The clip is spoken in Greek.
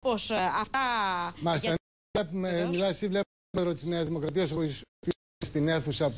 πως ε, αυτά... Μάλιστα, βλέπουμε, μιλάς εσύ, βλέπουμε τη Νέας Δημοκρατία, όπως στην αίθουσα που